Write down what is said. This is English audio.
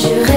treasure